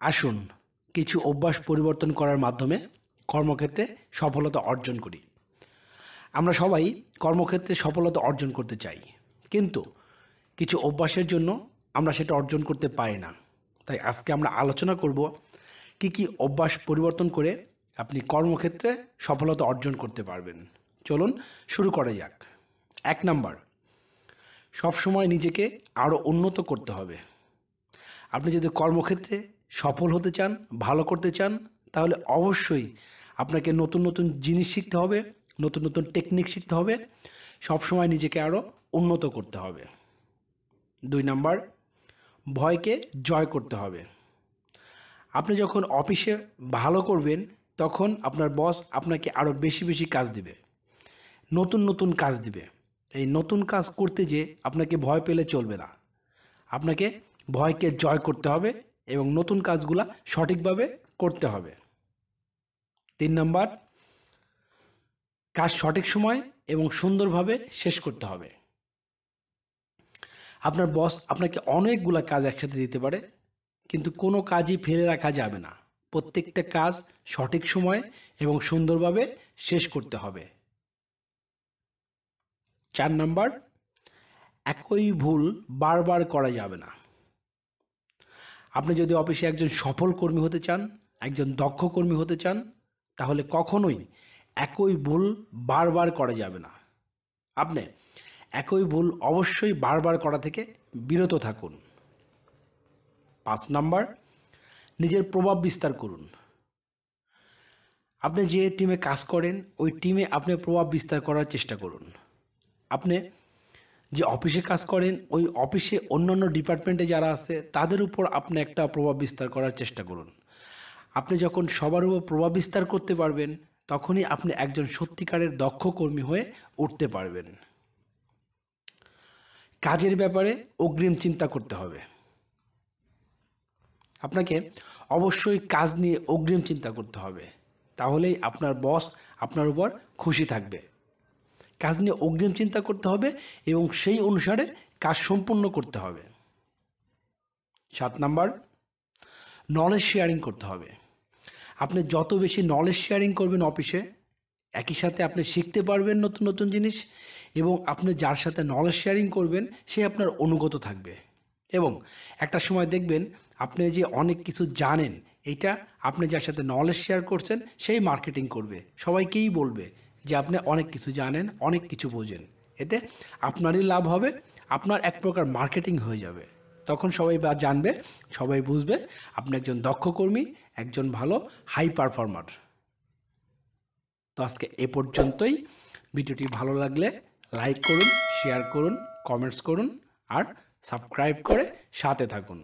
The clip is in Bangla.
আসুন কিছু অভ্যাস পরিবর্তন করার মাধ্যমে কর্মক্ষেত্রে সফলতা অর্জন করি। আমরা সবাই কর্মক্ষেত্রে সফলতা অর্জন করতে চাই, কিন্তু কিছু অভ্যাসের জন্য আমরা সেটা অর্জন করতে পারি না। তাই আজকে আমরা আলোচনা করব কি কি অভ্যাস পরিবর্তন করে আপনি কর্মক্ষেত্রে সফলতা অর্জন করতে পারবেন। চলুন শুরু করা যাক। এক নাম্বার, সবসময় নিজেকে আরও উন্নত করতে হবে। আপনি যদি কর্মক্ষেত্রে সফল হতে চান, ভালো করতে চান, তাহলে অবশ্যই আপনাকে নতুন নতুন জিনিস শিখতে হবে, নতুন নতুন টেকনিক শিখতে হবে, সবসময় নিজেকে আরও উন্নত করতে হবে। দুই নাম্বার, ভয়কে জয় করতে হবে। আপনি যখন অফিসে ভালো করবেন, তখন আপনার বস আপনাকে আরও বেশি বেশি কাজ দিবে। নতুন নতুন কাজ দিবে। এই নতুন কাজ করতে যে আপনাকে ভয় পেলে চলবে না। আপনাকে ভয়কে জয় করতে হবে এবং নতুন কাজগুলা সঠিকভাবে করতে হবে। তিন নম্বর, কাজ সঠিক সময় এবং সুন্দরভাবে শেষ করতে হবে। আপনার বস আপনাকে অনেকগুলা কাজ একসাথে দিতে পারে, কিন্তু কোনো কাজই ফেলে রাখা যাবে না। প্রত্যেকটা কাজ সঠিক সময়ে এবং সুন্দরভাবে শেষ করতে হবে। চার নাম্বার, একই ভুল বারবার করা যাবে না। আপনি যদি অফিসে একজন সফল কর্মী হতে চান, একজন দক্ষ কর্মী হতে চান, তাহলে কখনোই একই ভুল বারবার করা যাবে না। আপনি একই ভুল অবশ্যই বারবার করা থেকে বিরত থাকুন। পাঁচ নাম্বার, নিজের প্রভাব বিস্তার করুন। আপনি যে টিমে কাজ করেন, ওই টিমে আপনি প্রভাব বিস্তার করার চেষ্টা করুন। আপনি যে অফিসে কাজ করেন, ওই অফিসে অন্যান্য ডিপার্টমেন্টে যারা আছে, তাদের উপর আপনি একটা প্রভাব বিস্তার করার চেষ্টা করুন। আপনি যখন সবার উপর প্রভাব বিস্তার করতে পারবেন, তখনই আপনি একজন সত্যিকারের দক্ষ কর্মী হয়ে উঠতে পারবেন। কাজের ব্যাপারে অগ্রিম চিন্তা করতে হবে। আপনাকে অবশ্যই কাজ নিয়ে অগ্রিম চিন্তা করতে হবে। তাহলেই আপনার বস আপনার উপর খুশি থাকবে। কাজ নিয়ে অগ্রিম চিন্তা করতে হবে এবং সেই অনুসারে কাজ সম্পূর্ণ করতে হবে। সাত নাম্বার নলেজ শেয়ারিং করতে হবে। আপনি যত বেশি নলেজ শেয়ারিং করবেন অফিসে, একই সাথে আপনি শিখতে পারবেন নতুন নতুন জিনিস এবং আপনি যার সাথে নলেজ শেয়ারিং করবেন, সে আপনার অনুগত থাকবে। এবং একটা সময় দেখবেন আপনি যে অনেক কিছু জানেন এটা আপনি যার সাথে নলেজ শেয়ার করছেন, সেই মার্কেটিং করবে। সবাইকেই বলবে যে আপনি অনেক কিছু জানেন, অনেক কিছু বোঝেন। এতে আপনারই লাভ হবে, আপনার এক প্রকার মার্কেটিং হয়ে যাবে। তখন সবাই বা জানবে, সবাই বুঝবে, আপনি একজন দক্ষ কর্মী, একজন ভালো হাই পারফর্মার তো আজকে এ পর্যন্তই। ভিডিওটি ভালো লাগলে লাইক করুন শেয়ার করুন কমেন্টস করুন, আর সাবস্ক্রাইব করে সাথে থাকুন।